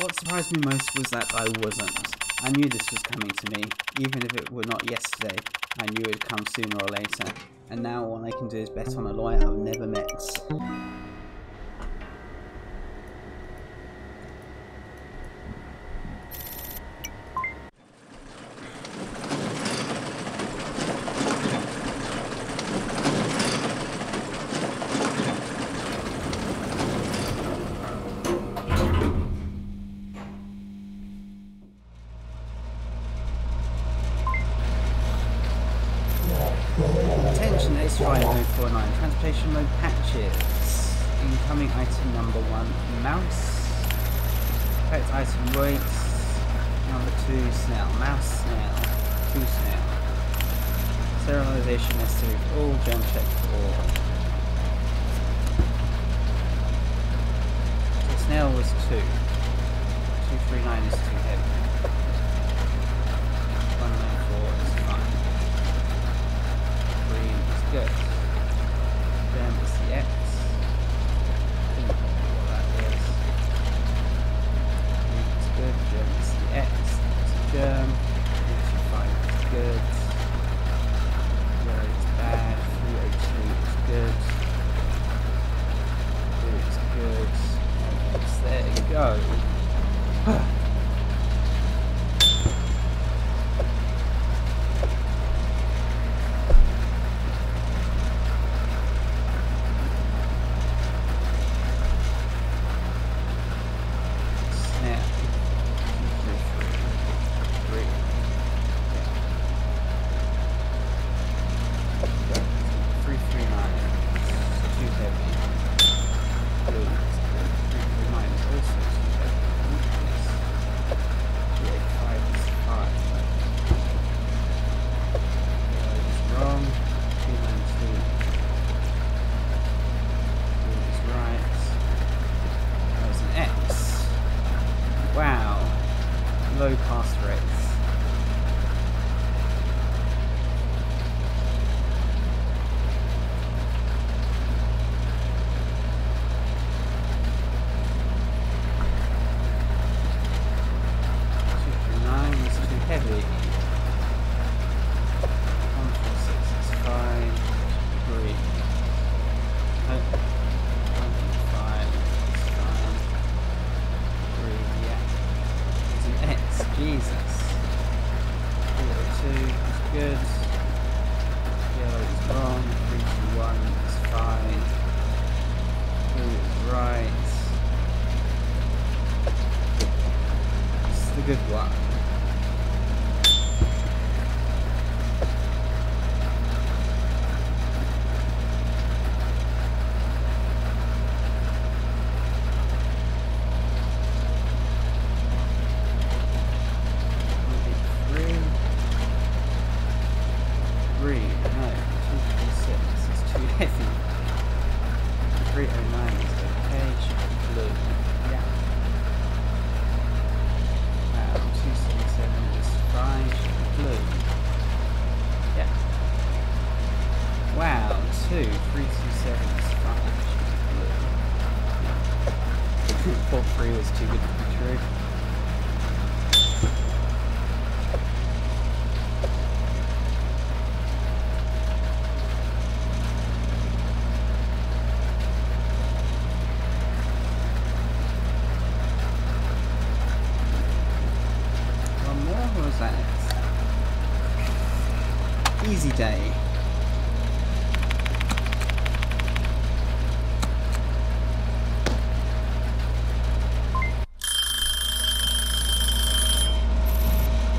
What surprised me most was that I wasn't. I knew this was coming to me. Even if it were not yesterday, I knew it would come sooner or later. And now all I can do is bet on a lawyer I've never met. For all, germ check for all. So snail was two. 239 is too heavy. 194 is fine. Green is good. Germ is the X. Think what that is. Green is good. Germ is the X. It's a germ. 225 is good. Yellow is bad. 302 is good. Blue is good. Yes, there you go. Snap. Two, three, three. Yeah. Three, three, nine. It's too heavy. Blue is good. Three, three, nine is also too heavy. Yes. Two, eight, five is five. Yellow is wrong. Two, nine, two. Blue is right. That was an X. Wow. Low pass rates. Two three nine is too heavy. One four six is fine. Three. Nope. One five is fine. Three, yeah. It's an X, Jesus. Zero two is good. Yellow is wrong. Three two one is fine. Blue is right. This is the good one. Three. Three. No. Two three six is too heavy. Three oh nine is okay. Blue. Yeah. Wow. Two seven seven is fine. Blue. Yeah. Wow. Two. Three two seven is fine. Should be blue. Four three was too good to be true. One more, or was that it? Easy day.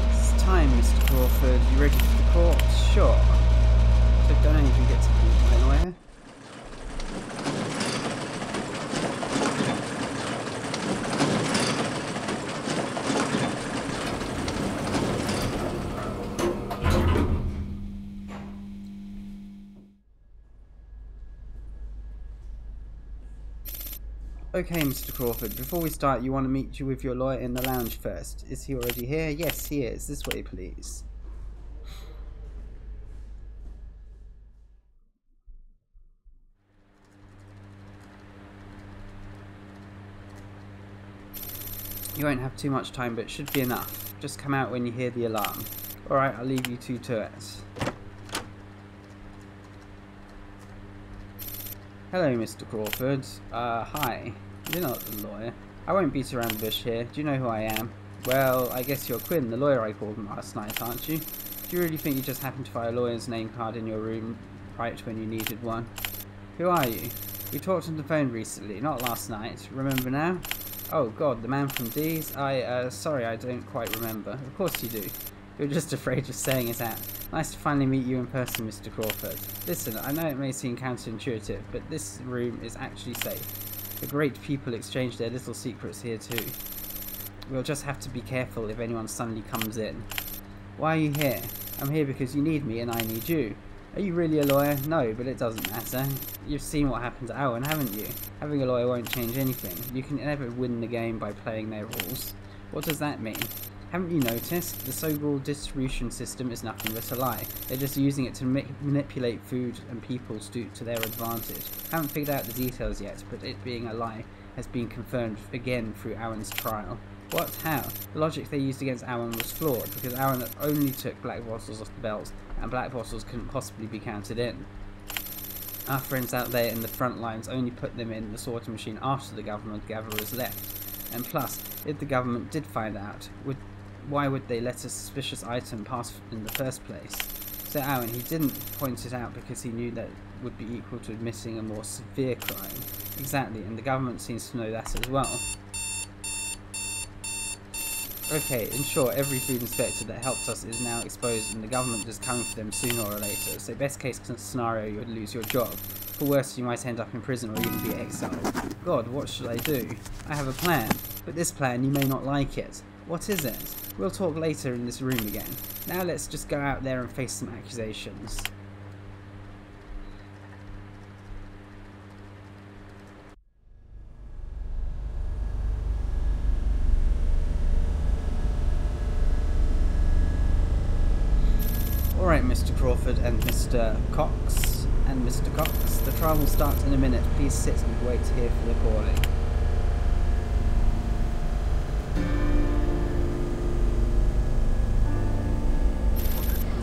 It's time, Mr. Crawford. You ready for the court? Sure. So don't even get to the my lawyer. Okay, Mr. Crawford, before we start, you want to meet you with your lawyer in the lounge first. Is he already here? Yes, he is. This way, please. You won't have too much time, but it should be enough. Just come out when you hear the alarm. Alright, I'll leave you two to it. Hello, Mr. Crawford. Uh, hi. You're not the lawyer. I won't beat around the bush here. Do you know who I am? Well, I guess you're Quinn, the lawyer I called last night, aren't you? Do you really think you just happened to find a lawyer's name card in your room right when you needed one? Who are you? We talked on the phone recently, not last night. Remember now? Oh god, the man from D's? I, uh, sorry, I don't quite remember. Of course you do. You're just afraid of saying it out. Nice to finally meet you in person, Mr. Crawford. Listen, I know it may seem counterintuitive, but this room is actually safe. The great people exchange their little secrets here too. We'll just have to be careful if anyone suddenly comes in. Why are you here? I'm here because you need me and I need you. Are you really a lawyer? No, but it doesn't matter. You've seen what happened to Owen, haven't you? Having a lawyer won't change anything. You can never win the game by playing their rules. What does that mean? Haven't you noticed? The so-called distribution system is nothing but a lie. They're just using it to ma manipulate food and people to, to their advantage. Haven't figured out the details yet, but it being a lie has been confirmed again through Aaron's trial. What? How? The logic they used against Aaron was flawed, because Aaron only took black bottles off the belt, and black bottles couldn't possibly be counted in. Our friends out there in the front lines only put them in the sorting machine after the government gatherers left. And plus, if the government did find out, would why would they let a suspicious item pass in the first place? So Aaron, he didn't point it out because he knew that would be equal to admitting a more severe crime. Exactly, and the government seems to know that as well. Okay, in short, every food inspector that helped us is now exposed and the government is coming for them sooner or later, so best case scenario you would lose your job. For worse, you might end up in prison or even be exiled. God, what should I do? I have a plan, but this plan you may not like it. What is it? We'll talk later in this room again. Now let's just go out there and face some accusations. Alright, Mr. Crawford and Mr. Cox and Mr. Cox, the trial will start in a minute. Please sit and wait here for the calling.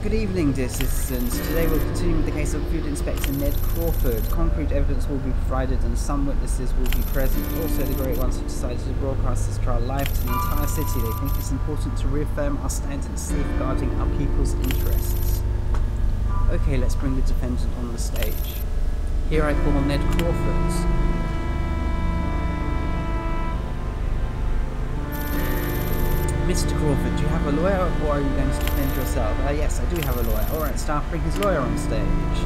Good evening, dear citizens. Today we'll continue with the case of Food Inspector Ned Crawford. Concrete evidence will be provided and some witnesses will be present. Also, the great ones have decided to broadcast this trial live to the entire city. They think it's important to reaffirm our stand in safeguarding our people's interests. Okay, let's bring the defendant on the stage. Here I call Ned Crawford. Mr. Crawford, do you have a lawyer or are you going to defend yourself? Uh, yes, I do have a lawyer. Alright, staff, bring his lawyer on stage.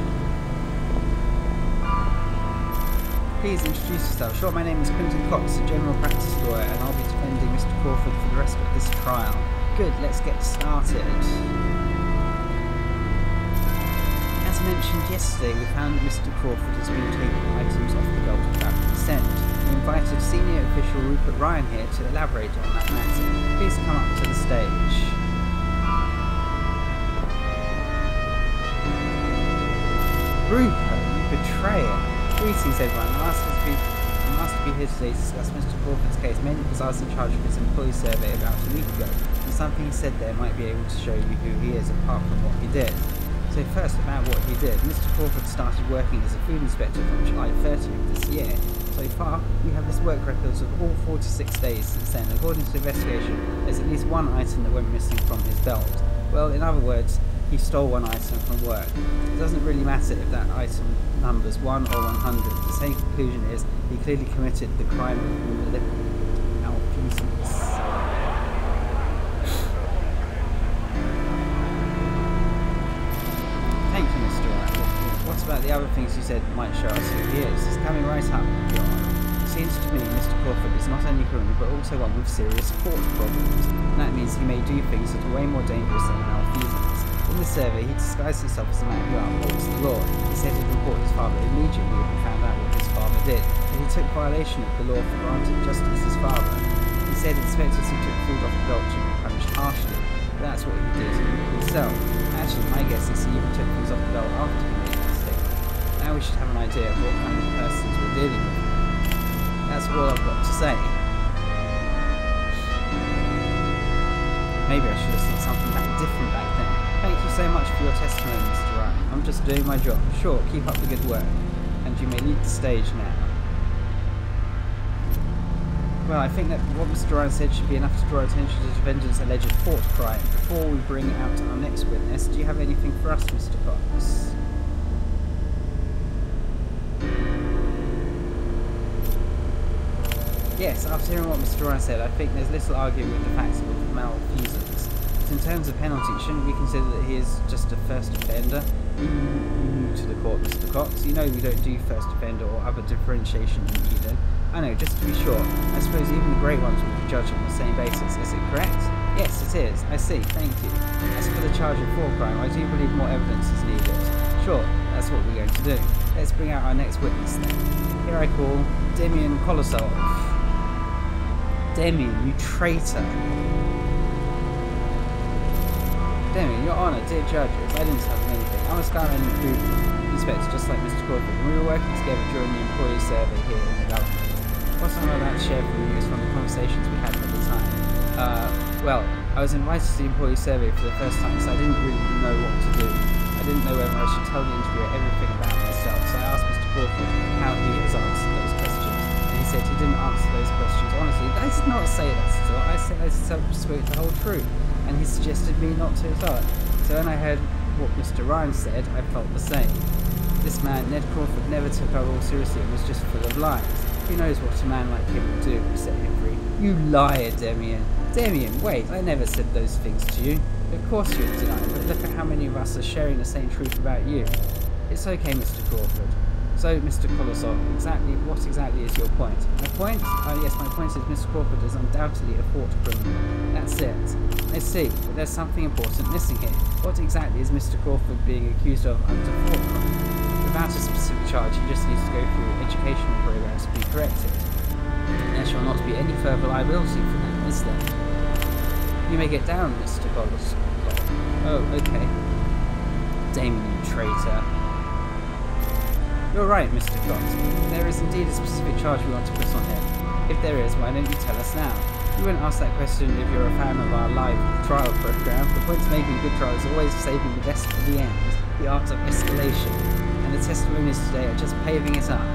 Please introduce yourself. Sure, my name is Quentin Cox, a general practice lawyer, and I'll be defending Mr. Crawford for the rest of this trial. Good, let's get started. As mentioned yesterday, we found that Mr. Crawford has been taking items off the belt without consent. Invited senior official Rupert Ryan here to elaborate on that matter please come up to the stage? Rupert, you betrayer. Greetings everyone, I'm asked to be, I'm asked to be here today to discuss Mr. Crawford's case, mainly because I was in charge of his employee survey about a week ago, and something he said there might be able to show you who he is apart from what he did. So first about what he did. Mr. Crawford started working as a food inspector from July 30th this year. So far, we have this work records of all 46 days since then. According to the investigation, there's at least one item that went missing from his belt. Well, in other words, he stole one item from work. It doesn't really matter if that item numbers 1 or 100. The same conclusion is he clearly committed the crime of things you said might show us who he is? He's coming right up, Your Honour. It seems to me Mr. Crawford is not only criminal but also one with serious thought problems. And that means he may do things that are way more dangerous than our malfeasance. In the survey, he disguised himself as a man who upholds the law. He said he'd report his father immediately if he found out what his father did. And he took violation of the law for granted just as his father. He said inspectors who took food off the belt should be punished harshly. That's what he did himself. Actually, my guess is he even took things off the belt after Now we should have an idea of what kind of persons we're dealing with. That's all I've got to say. Maybe I should have said something back different back then. Thank you so much for your testimony, Mr. Ryan. I'm just doing my job. Sure, keep up the good work. And you may leave the stage now. Well, I think that what Mr. Ryan said should be enough to draw attention to the defendant's alleged thought crime. Before we bring out our next witness, do you have anything for us, Mr. Cox? Yes, after hearing what Mr. Ryan said, I think there's little arguing with the facts of malfeasance. But in terms of penalty, shouldn't we consider that he is just a first offender? New to the court, Mr. Cox. You know we don't do first offender or other differentiation in Iden. I know, just to be sure. I suppose even the great ones will be judged on the same basis. Is it correct? Yes, it is. I see. Thank you. As for the charge of war crime, I do believe more evidence is needed. Sure, that's what we're going to do. Let's bring out our next witness then. Here I call Demian Kolosov. Demian, you traitor. Demian, your honour, dear judges, I didn't tell have anything. I'm a Skyline improvement inspector just like Mr. Crawford, and we were working together during the employee survey here in the government. What I'm about to share with you is from the conversations we had at the time. Uh, well, I was invited to the employee survey for the first time, so I didn't really know what to do. I didn't know whether I should tell the interviewer everything about myself, so I asked Mr. Crawford how he has answered said he didn't answer those questions honestly. I did not say that still. I said I spoke the whole truth, and he suggested me not to start. So when I heard what Mr. Ryan said, I felt the same. This man, Ned Crawford, never took our role seriously and was just full of lies. Who knows what a man like him will do, set him free. You liar, Demian. Demian, wait, I never said those things to you. Of course you're denying, but look at how many of us are sharing the same truth about you. It's okay, Mr. Crawford. So, Mr. Kolosov, exactly what exactly is your point? My point? Oh yes, my point is Mr. Crawford is undoubtedly a thought criminal. That's it. I see, but there's something important missing here. What exactly is Mr. Crawford being accused of under crime? Without a specific charge, he just needs to go through educational programs to be corrected. There shall not be any further liability for that, is there? You may get down, Mr. Kolosov. Oh, okay. Damon, you traitor. You're right, Mr. Cox. There is indeed a specific charge we want to put on him. If there is, why don't you tell us now? You wouldn't ask that question if you're a fan of our live trial program. The point of making good trial is always saving the best for the end, the art of escalation. And the testimonies today are just paving it up.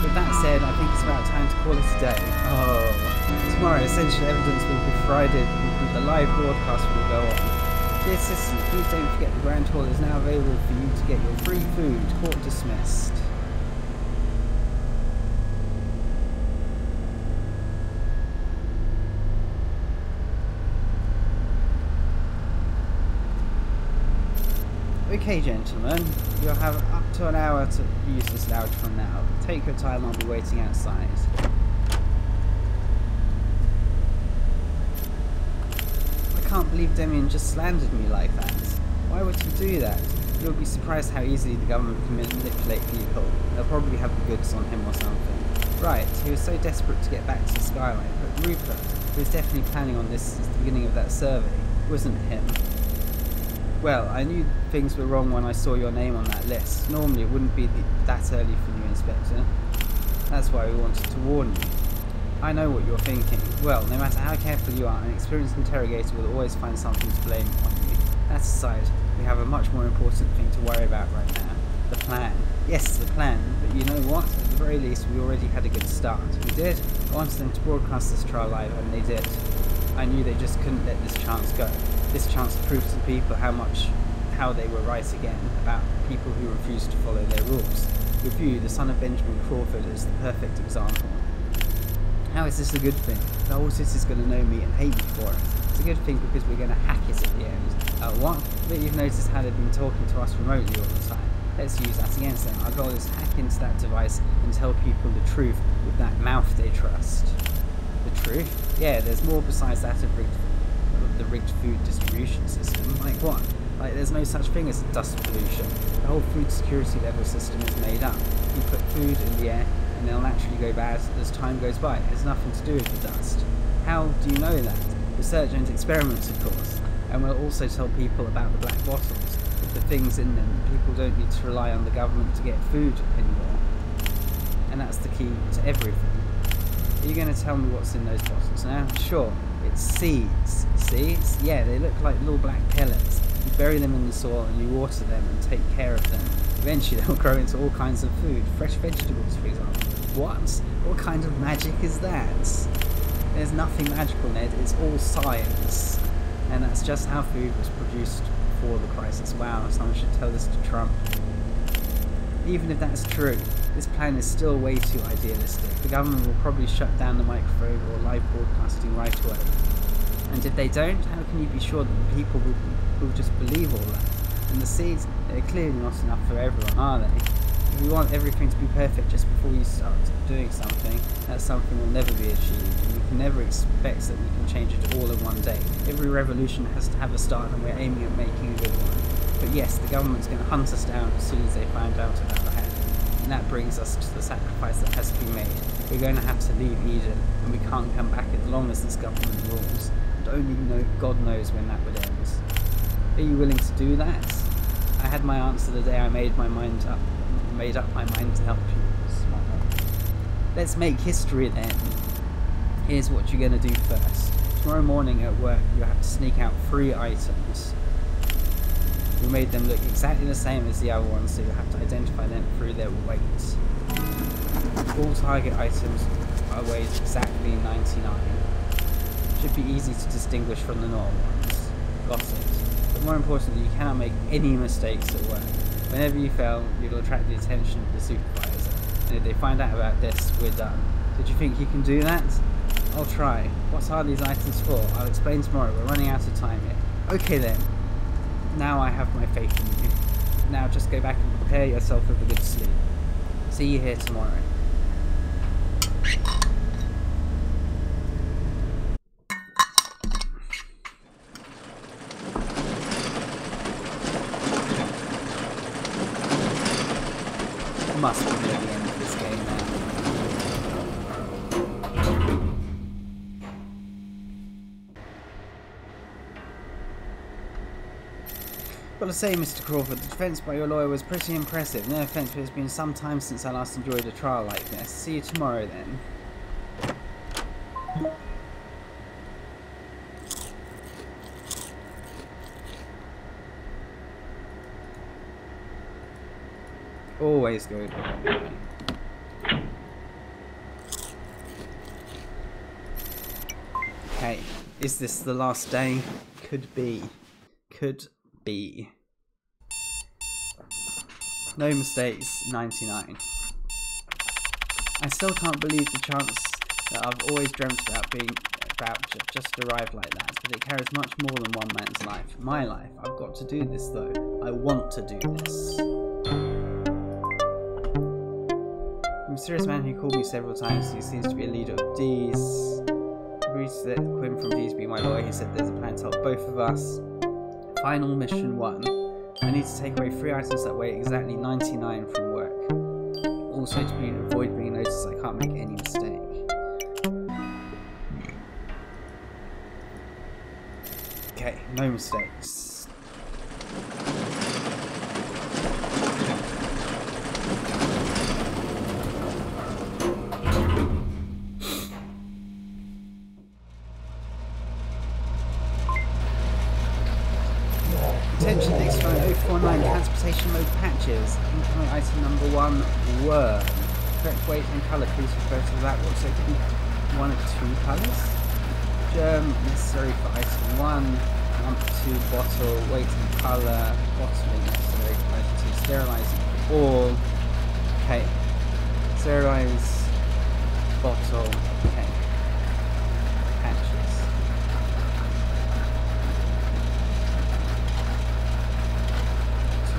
With that said, I think it's about time to call it a day. Oh, tomorrow essential evidence will be Friday, and the live broadcast will go on. Dear please don't forget the Grand Hall is now available for you to get your free food. Court dismissed. Okay, gentlemen, you'll have up to an hour to use this lounge from now. Take your time, I'll be waiting outside. can't believe Demian just slandered me like that. Why would he do that? You'll be surprised how easily the government can manipulate people. They'll probably have the goods on him or something. Right, he was so desperate to get back to skyline, but Rupert, who was definitely planning on this since the beginning of that survey, wasn't him. Well, I knew things were wrong when I saw your name on that list. Normally it wouldn't be that early for you, Inspector. That's why we wanted to warn you. I know what you're thinking. Well, no matter how careful you are, an experienced interrogator will always find something to blame on you. That aside, we have a much more important thing to worry about right now. The plan. Yes, the plan. But you know what? At the very least, we already had a good start. We did. I wanted them to broadcast this trial live, and they did. I knew they just couldn't let this chance go. This chance to prove to people how much, how they were right again about people who refused to follow their rules. With you, the son of Benjamin Crawford is the perfect example. How is this a good thing? The whole city's going to know me and hate me for it. It's a good thing because we're going to hack it at the end. Uh, what? But you've noticed how they've been talking to us remotely all the time. Let's use that against them. Our goal is hack into that device and tell people the truth with that mouth they trust. The truth? Yeah, there's more besides that of rigged, the rigged food distribution system. Like what? Like there's no such thing as dust pollution. The whole food security level system is made up. You put food in the air and they'll naturally go bad as time goes by. It has nothing to do with the dust. How do you know that? Research and experiments, of course. And we'll also tell people about the black bottles, with the things in them. People don't need to rely on the government to get food anymore. And that's the key to everything. Are you going to tell me what's in those bottles now? Sure, it's seeds. Seeds? Yeah, they look like little black pellets. You bury them in the soil and you water them and take care of them. Eventually they'll grow into all kinds of food, fresh vegetables for example. What? What kind of magic is that? There's nothing magical, Ned. It's all science. And that's just how food was produced before the crisis. Wow, someone should tell this to Trump. Even if that's true, this plan is still way too idealistic. The government will probably shut down the microphone or live broadcasting right away. And if they don't, how can you be sure that people will, will just believe all that? And the seeds, they're clearly not enough for everyone, are they? We want everything to be perfect just before you start doing something, that something will never be achieved, and we can never expect that we can change it all in one day. Every revolution has to have a start, and we're aiming at making a good one. But yes, the government's going to hunt us down as soon as they find out about the hack. And that brings us to the sacrifice that has to be made. We're going to have to leave Iden, and we can't come back as long as this government rules. And only know, God knows when that would end. Are you willing to do that? I had my answer the day I made my mind up, made up my mind to help you. Smart. Let's make history then. Here's what you're going to do first. Tomorrow morning at work, you have to sneak out three items. We made them look exactly the same as the other ones, so you have to identify them through their weight. All target items are weighed exactly 99. Should be easy to distinguish from the normal ones. Got it. But more importantly, you cannot make any mistakes at work. Whenever you fail, you'll attract the attention of the supervisor. And if they find out about this, we're done. Did you think you can do that? I'll try. What are these items for? I'll explain tomorrow. We're running out of time here. Okay then. Now I have my faith in you. Now just go back and prepare yourself for a good sleep. See you here tomorrow. Must be near the end of this game now. Gotta say, Mr. Crawford, the defence by your lawyer was pretty impressive. No offence, but it's been some time since I last enjoyed a trial like this. See you tomorrow then. Always good. Okay, is this the last day? Could be. Could be. No mistakes, 99. I still can't believe the chance that I've always dreamt about being about ju- just arrived like that, but it carries much more than one man's life. My life. I've got to do this though. I want to do this. The mysterious man who called me several times, he seems to be a leader of D's. Agreed Quinn from D's be my lawyer. He said there's a plan to help both of us. Final mission one. I need to take away three items that weigh exactly 99 from work. Also to be, avoid being noticed, I can't make any mistake. Okay, no mistakes. Attention, next phone 049 transportation mode patches. Incoming item number one, worm. Correct weight and colour, please refer to that one. So it one of two colours. Germ necessary for item one. Number two, bottle, weight and colour. Bottling necessary for item two. Sterilising all. Okay. Sterilise bottle. Okay. Patches.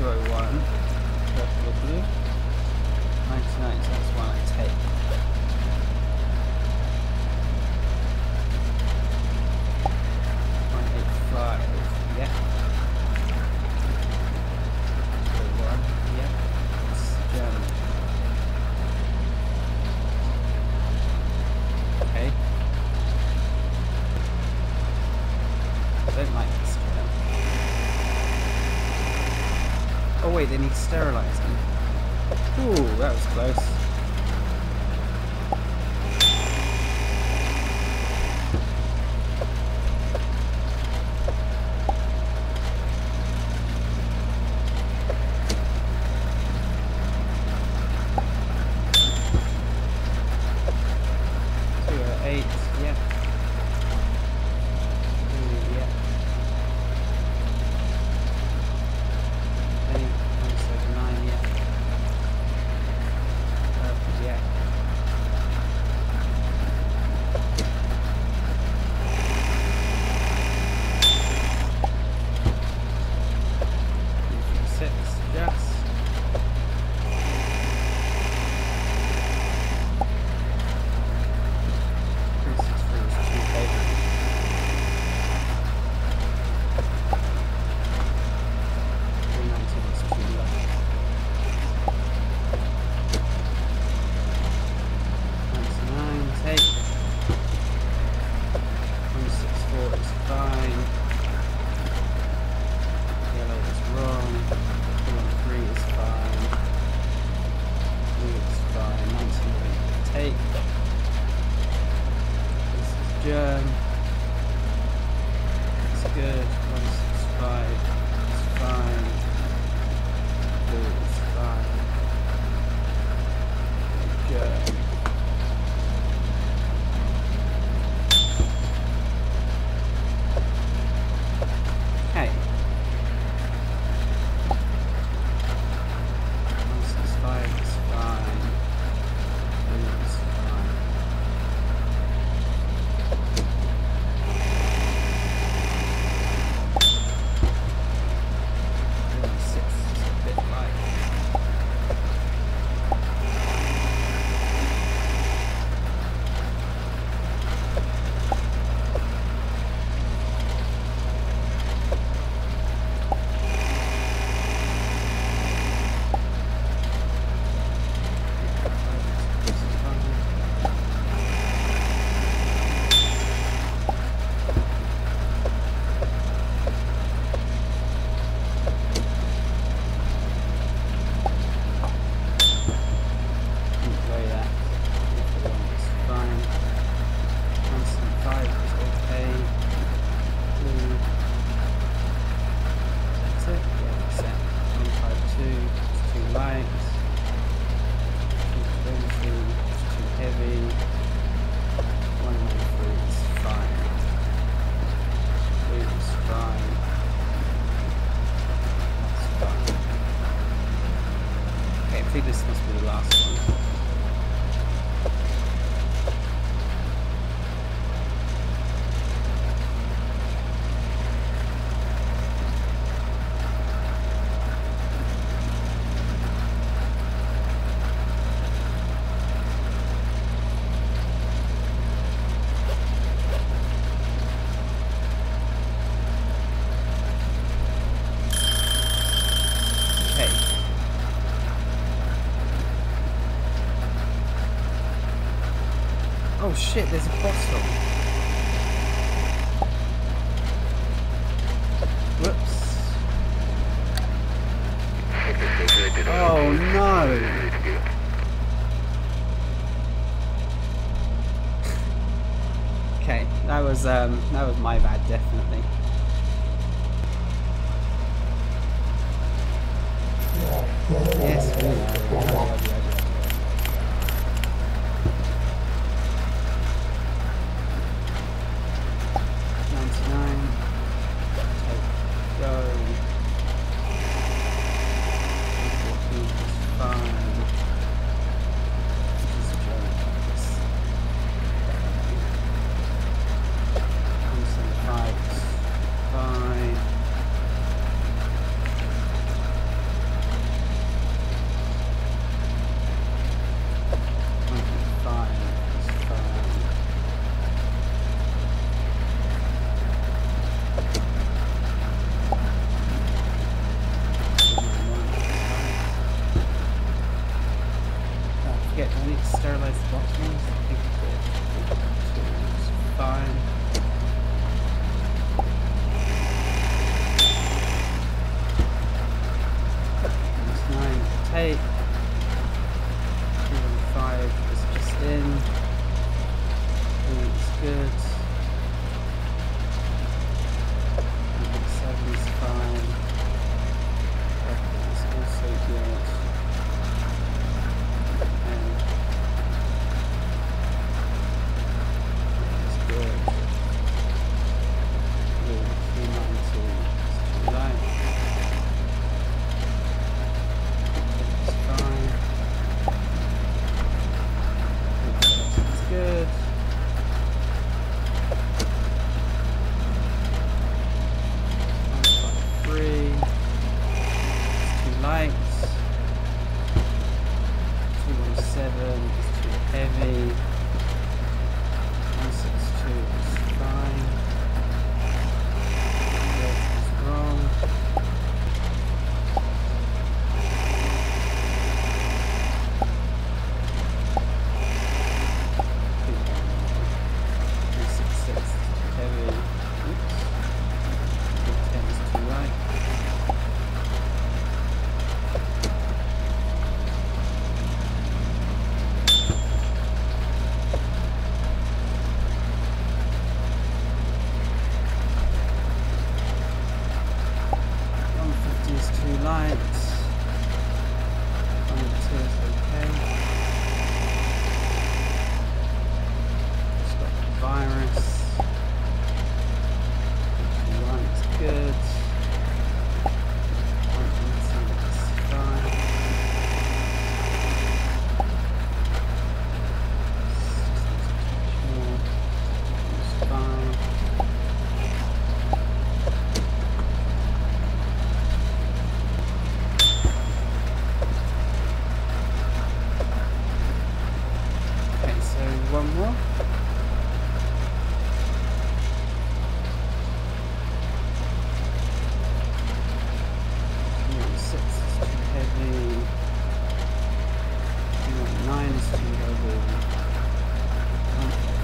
Oh one. Or blue. Ninety nine, that's one I take. Yeah. shit, there's a crystal. Whoops. Oh no! Okay, that was um, that was my bad, definitely.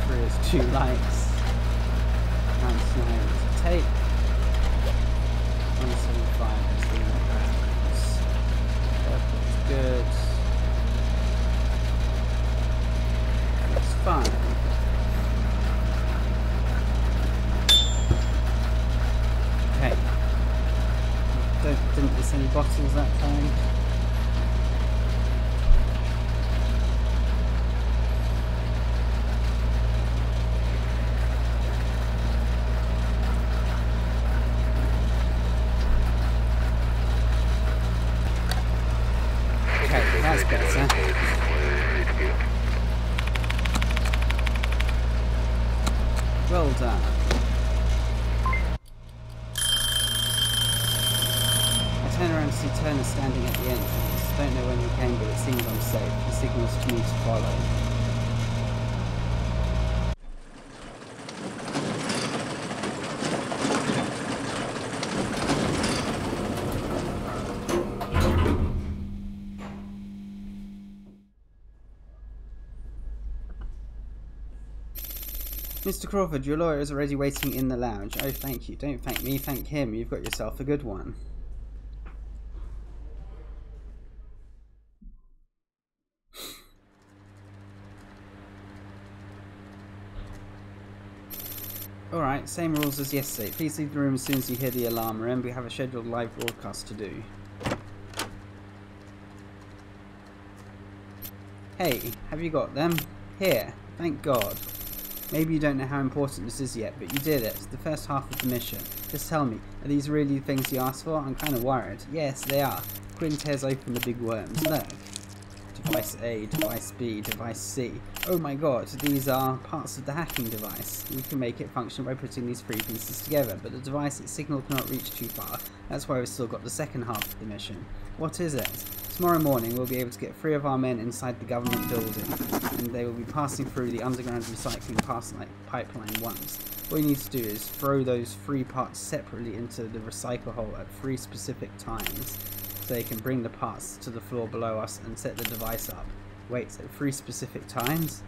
for his two likes. And Snyder's is in the. That's good. Fine. Okay. Don't, didn't miss any bottles that time. Mr. Crawford, your lawyer is already waiting in the lounge. Oh, thank you. Don't thank me, thank him. You've got yourself a good one. Alright, same rules as yesterday. Please leave the room as soon as you hear the alarm. Remember, we have a scheduled live broadcast to do. Hey, have you got them? Here, thank God. Maybe you don't know how important this is yet, but you did it. It's the first half of the mission. Just tell me, are these really the things you asked for? I'm kind of worried. Yes, they are. Quinn tears open the big worms. Look. Device A, Device B, Device C. Oh my god, these are parts of the hacking device. We can make it function by putting these three pieces together, but the device, its signal cannot reach too far. That's why we've still got the second half of the mission. What is it? Tomorrow morning we'll be able to get three of our men inside the government building, and they will be passing through the underground recycling pipeline once. All you need to do is throw those three parts separately into the recycle hole at three specific times, so they can bring the parts to the floor below us and set the device up. Wait, so three specific times?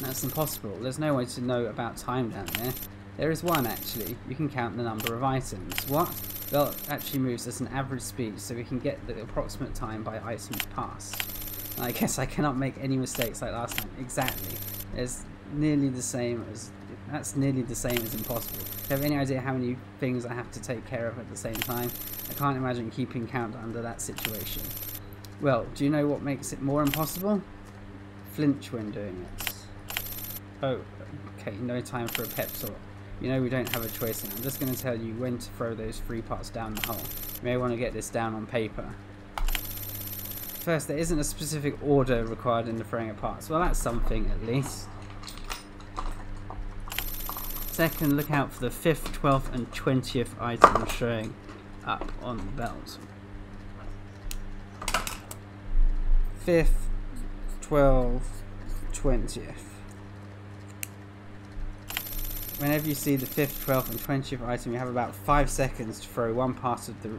That's impossible. There's no way to know about time down there. There is one actually. You can count the number of items. What? Well, actually moves at an average speed, so we can get the approximate time by items passed. I guess I cannot make any mistakes like last time. Exactly. It's nearly the same as that's nearly the same as impossible. Do you have any idea how many things I have to take care of at the same time? I can't imagine keeping count under that situation. Well, do you know what makes it more impossible? Flinch when doing it. Oh, okay, no time for a pep talk. You know we don't have a choice and I'm just going to tell you when to throw those three parts down the hole. You may want to get this down on paper. First, there isn't a specific order required in the throwing of parts. Well, that's something at least. Second, look out for the 5th, 12th and 20th item showing up on the belt. 5th, 12th, 20th whenever you see the 5th, 12th and 20th item, you have about 5 seconds to throw one part of the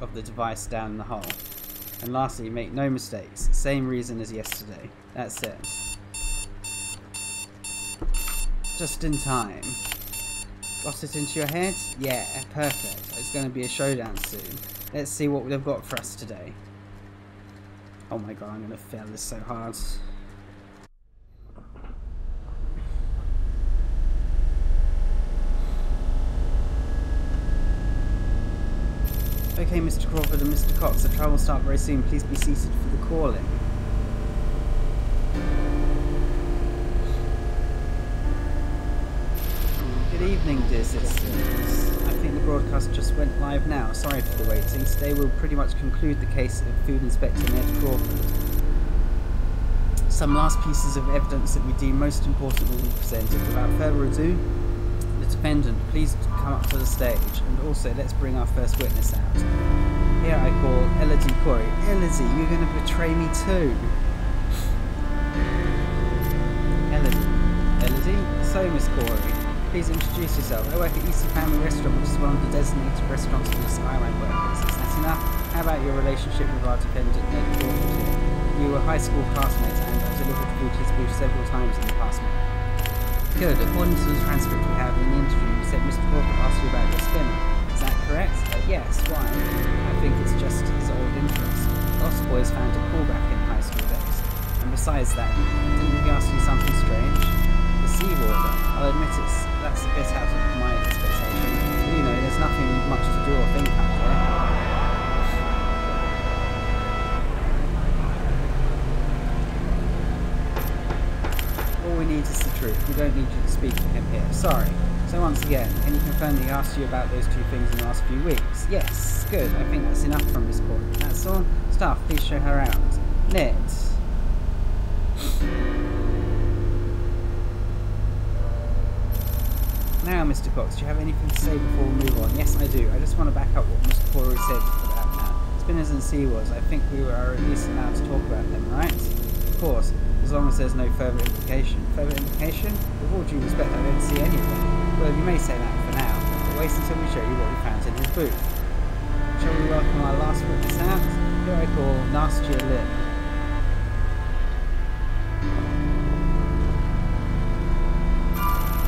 of the device down the hole. And lastly, make no mistakes. Same reason as yesterday. That's it. Just in time. Got it into your head? Yeah, perfect. It's going to be a showdown soon. Let's see what they've got for us today. Oh my god, I'm going to fail this so hard. Okay, Mr. Crawford and Mr. Cox, the trial will start very soon. Please be seated for the calling. Good evening, dear citizens. I think the broadcast just went live now. Sorry for the waiting. Today we'll pretty much conclude the case of Food Inspector Ned Crawford. Some last pieces of evidence that we deem most important will be presented. Without further ado, the defendant, please come up to the stage. And also, let's bring our first witness out. Here I call Elodie Corey. Elodie, you're going to betray me too. Elodie. Elodie? So, Miss Corey, please introduce yourself. I work at Easty Family Restaurant, which is one of the designated restaurants for the Skyway workers. Is that enough? How about your relationship with our defendant, Ned Crawford? You were high school classmates and I delivered food to his booth several times in the past month. Good. According to the transcript we have in the interview, said Mr. Crawford asked you about your spinner. Is that correct? Uh, yes. Why? I think it's just his old interest. Lost boys found a cool back in high school days. And besides that, didn't he ask you something strange? The sea water. I'll admit it's that's a bit out of my expectation. But, you know, there's nothing much to do or think out there. All we need is the truth. We don't need you to speak to him here. Sorry. So once again, can you confirm that he asked you about those two things in the last few weeks? Yes, good. I think that's enough from Miss Court. That's all. Staff, please show her out. Knit. Now, Mr. Cox, do you have anything to say before we move on? Yes, I do. I just want to back up what Mr. Corey said about that. Spinners and Seawars, I think we are at least allowed to talk about them, right? Of course, as long as there's no further implication. Further implication? With all due respect, I don't see anything. Well, you may say that for now, but wait until we show you what we found in his booth. Shall we welcome our last witness out? Here I call Nastya Lin.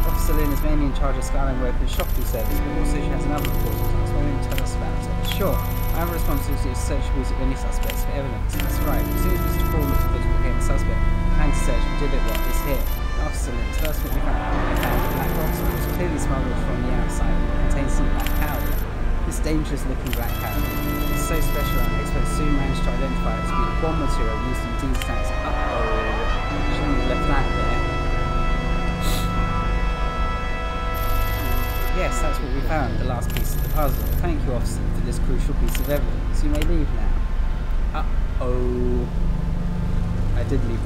Officer Lin is mainly in charge of Skyline Workers Shopping Service, but also she has another report important task. Why don't you tell us about it? Sure. I have a responsibility to search the of any suspects for evidence. That's right. As soon as Mr. Foreman became a suspect, to search we did it what is here. Lin, first what we found black box which was clearly smuggled from the outside and contains some black powder. This dangerous looking black powder is so special that experts soon managed to identify it to be the bomb material used in these attacks. Uh-oh, shouldn't have left that there. Yes, that's what we found, the last piece of the puzzle. Thank you, officer, for this crucial piece of evidence. You may leave now. Uh-oh. I did leave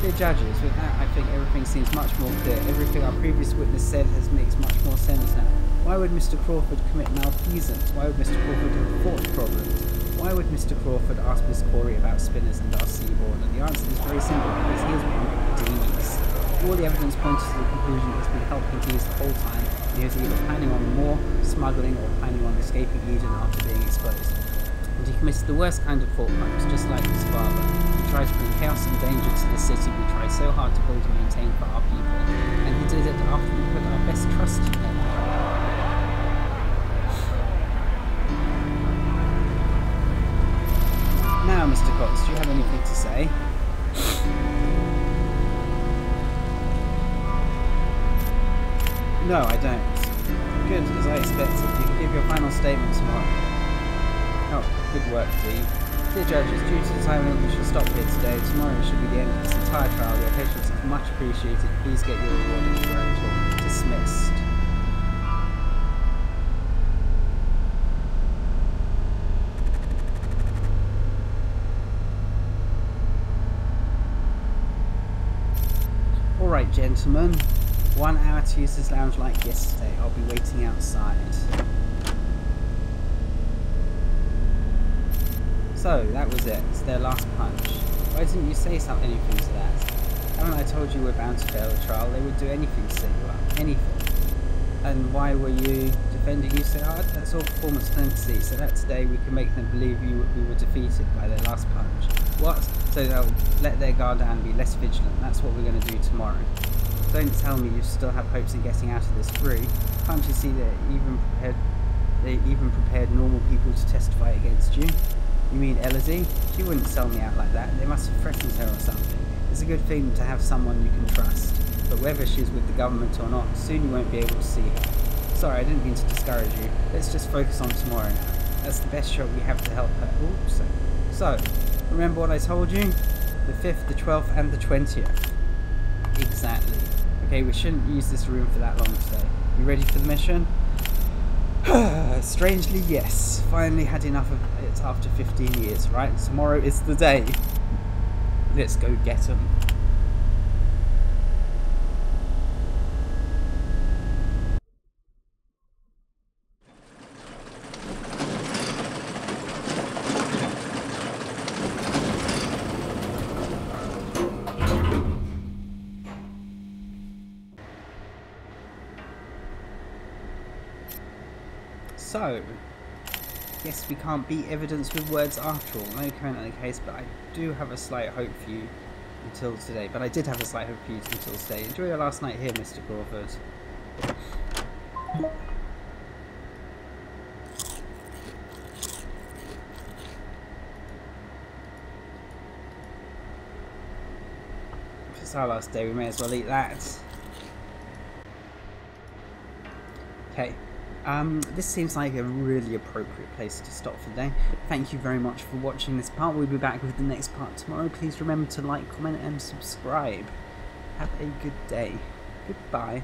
Dear judges, with that I think everything seems much more clear. Everything our previous witness said has makes much more sense now. Why would Mr. Crawford commit malfeasance? Why would Mr. Crawford have fought problems? Why would Mr. Crawford ask Miss Corey about spinners and Darcy Seaborn? And the answer is very simple, because he is one of these. All the evidence points to the conclusion that he's been helping these the whole time, and he was either planning on more smuggling or planning on escaping Iden after being exposed. And he committed the worst kind of thought crimes, just like his father try to bring chaos and danger to the city we try so hard to build and maintain for our people. And he did it after we put our best trust in him. Now, Mr. Cox, do you have anything to say? No, I don't. Good, as I expected. You can give your final statement tomorrow. Oh, good work, Dee. Judges, due to the time limit, we should stop here today. Tomorrow should be the end of this entire trial. Your patience is much appreciated. Please get your reward if you are dismissed. Alright, gentlemen. One hour to use this lounge like yesterday. I'll be waiting outside. So, that was it. It's their last punch. Why didn't you say something, anything to that? Haven't I told you we're bound to fail the trial? They would do anything to set you up. Anything. And why were you defending you so hard? Oh, that's all performance fantasy, so that today we can make them believe you we were defeated by their last punch. What? So they'll let their guard down and be less vigilant. That's what we're going to do tomorrow. Don't tell me you still have hopes of getting out of this free. Can't you see that even prepared they even prepared normal people to testify against you? You mean Elodie? She wouldn't sell me out like that. They must have threatened her or something. It's a good thing to have someone you can trust. But whether she's with the government or not, soon you won't be able to see her. Sorry, I didn't mean to discourage you. Let's just focus on tomorrow now. That's the best shot we have to help her. Oops. So, remember what I told you? The 5th, the 12th, and the 20th. Exactly. Okay, we shouldn't use this room for that long today. You ready for the mission? Strangely, yes. Finally had enough of after 15 years, right? Tomorrow is the day. Let's go get them. So, yes, we can't beat evidence with words after all. No current the case, but I do have a slight hope for you until today. But I did have a slight hope for you until today. Enjoy your last night here, Mr. Crawford. If it's our last day, we may as well eat that. Okay. Um, this seems like a really appropriate place to stop for today. Thank you very much for watching this part. We'll be back with the next part tomorrow. Please remember to like, comment and subscribe. Have a good day. Goodbye.